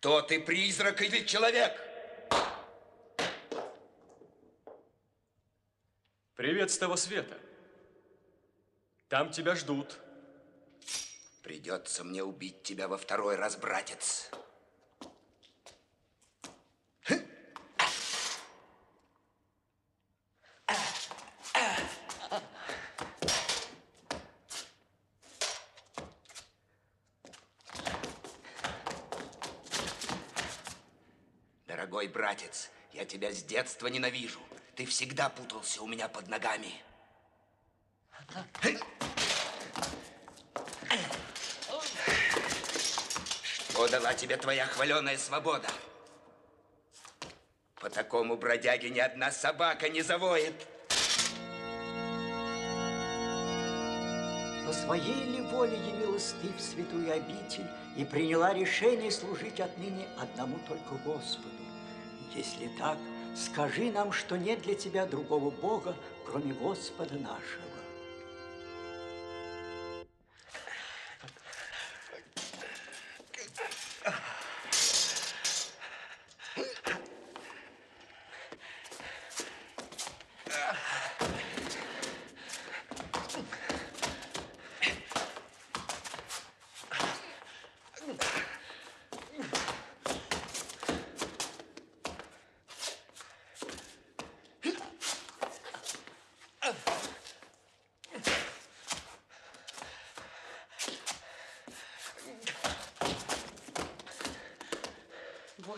То ты призрак или человек? Привет с того света. Там тебя ждут. Придется мне убить тебя во второй раз, братец. Дорогой братец, я тебя с детства ненавижу. Ты всегда путался у меня под ногами. Что дала тебе твоя хваленая свобода? По такому бродяге ни одна собака не завоет. По своей ли воле явилась ты в святую обитель и приняла решение служить отныне одному только Господу? Если так, скажи нам, что нет для тебя другого Бога, кроме Господа нашего.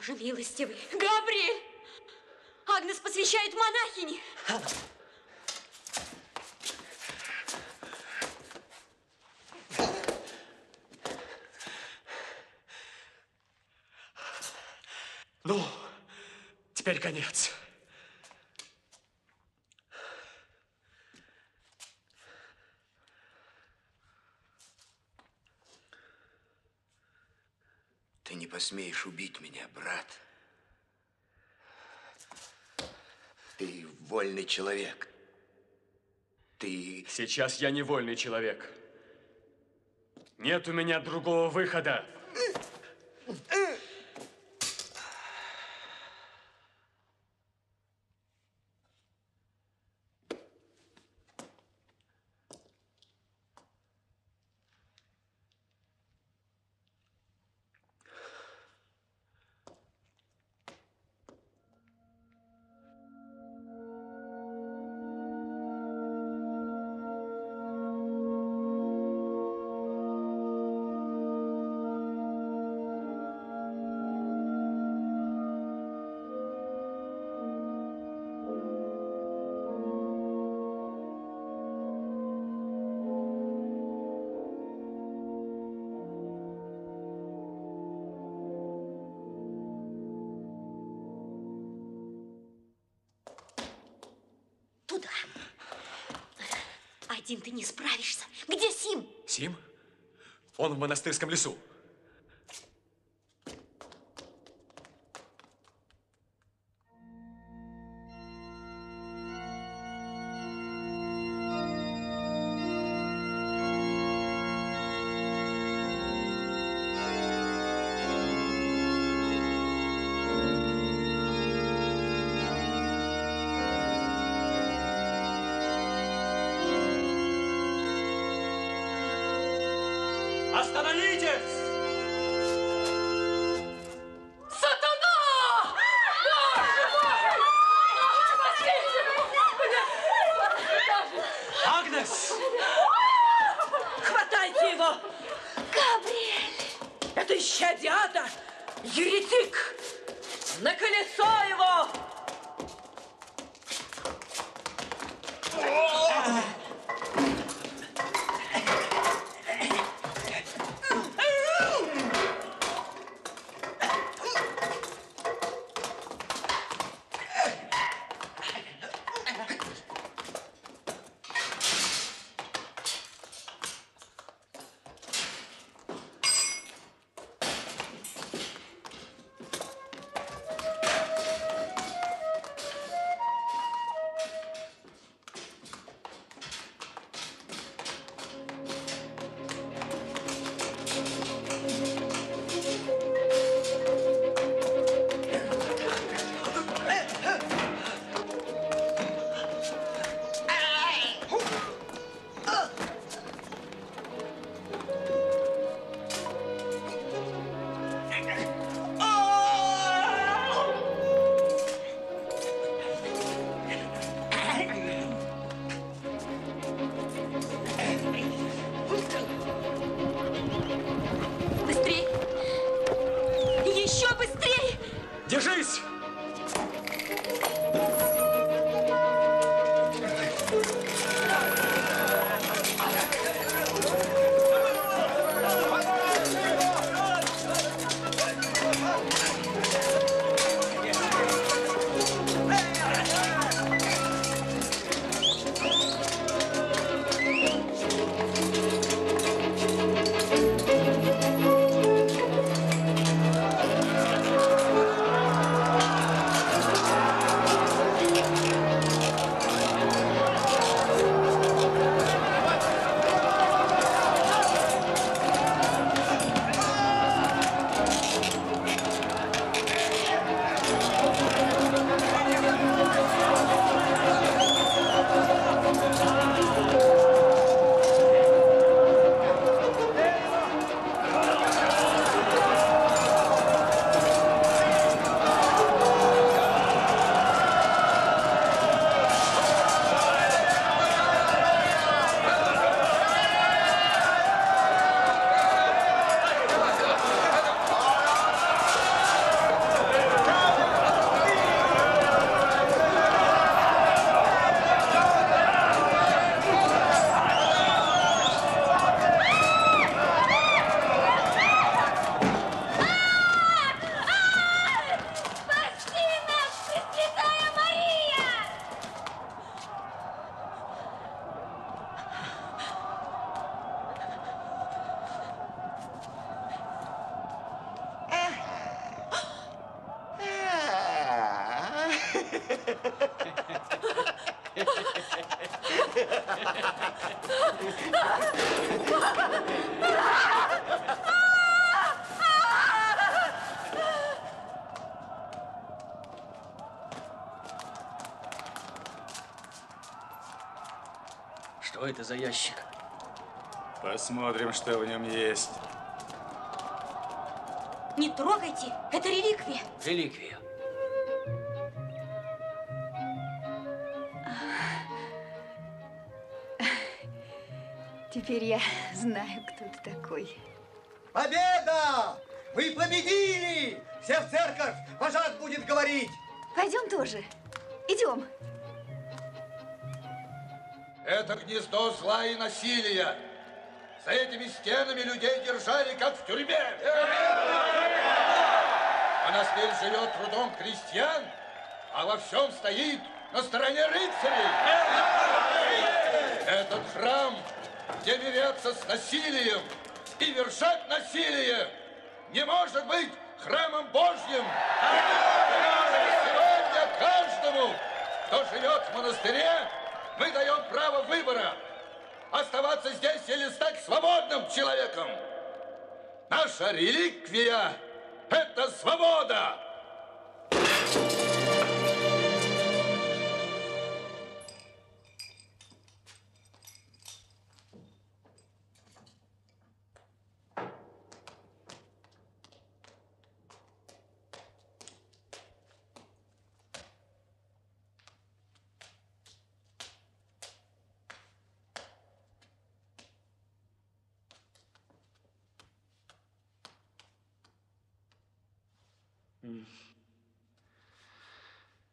Боже милостивый! Габриэль! Агнес посвящает монахини! Ну, теперь конец. Ты не посмеешь убить меня, брат. Ты вольный человек. Ты... Сейчас я не вольный человек. Нет у меня другого выхода. Где Сим? Сим? Он в монастырском лесу. Это за ящик? Посмотрим, что в нем есть. Не трогайте, это реликвия. Реликвия. Теперь я знаю, кто ты такой. Победа! Мы победили! Все в церковь! Это гнездо зла и насилия. За этими стенами людей держали, как в тюрьме. Монастырь живет трудом крестьян, а во всем стоит на стороне рыцарей. Этот храм, где мирятся с насилием и вершат насилие, не может быть храмом Божьим. Сегодня каждому, кто живет в монастыре, мы даем право выбора оставаться здесь или стать свободным человеком. Наша реликвия – это свобода.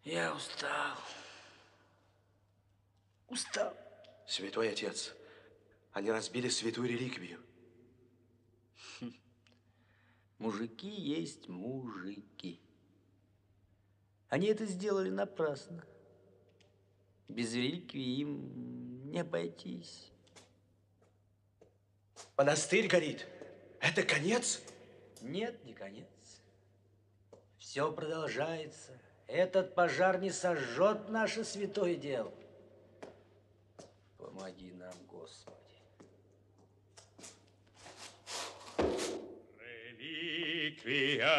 Я устал. Устал. Святой отец, они разбили святую реликвию. Мужики есть мужики. Они это сделали напрасно. Без реликвии им не обойтись. Монастырь горит. Это конец? Нет, не конец. Все продолжается. Этот пожар не сожжет наше святое дело. Помоги нам, Господи. Реликвия.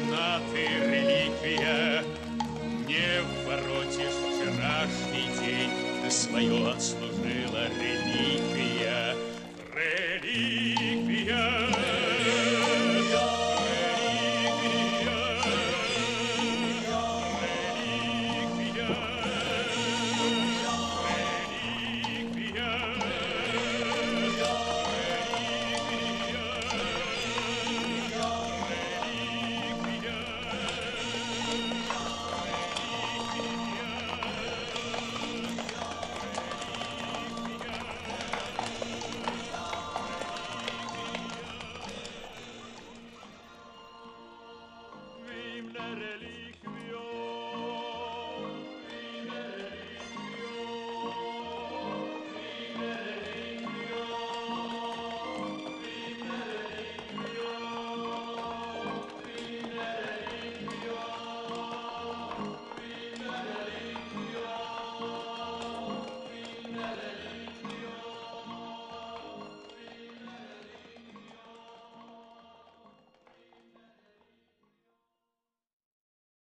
Нужна ты реликвия. Не воротишь вчерашний день, ты свое отслужила. Реликвия.